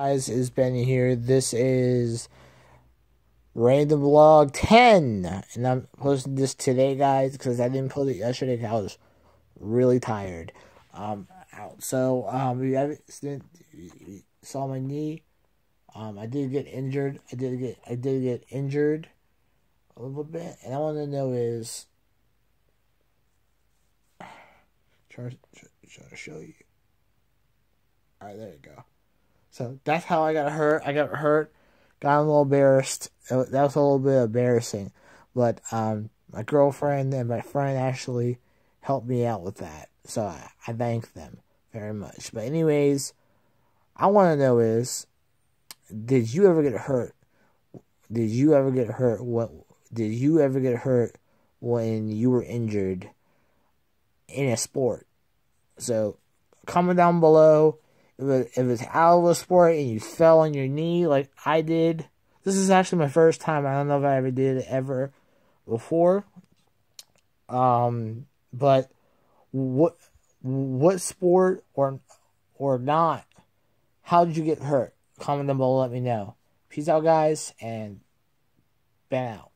guys is Benny here. This is Random Vlog 10. And I'm posting this today, guys, because I didn't post it yesterday because I was really tired. Um, out. So, um, you haven't saw my knee. Um, I did get injured. I did get, I did get injured a little bit. And I want to know is, try, try, try to show you. All right, there you go. So that's how I got hurt. I got hurt, got a little embarrassed. That was a little bit embarrassing, but um, my girlfriend and my friend actually helped me out with that. So I, I thank them very much. But anyways, I want to know is, did you ever get hurt? Did you ever get hurt? What did you ever get hurt when you were injured in a sport? So comment down below if, it's out of a sport and you fell on your knee like I did, this is actually my first time. I don't know if I ever did it ever before. Um, but what what sport or or not? How did you get hurt? Comment down below. Let me know. Peace out, guys, and Ben out.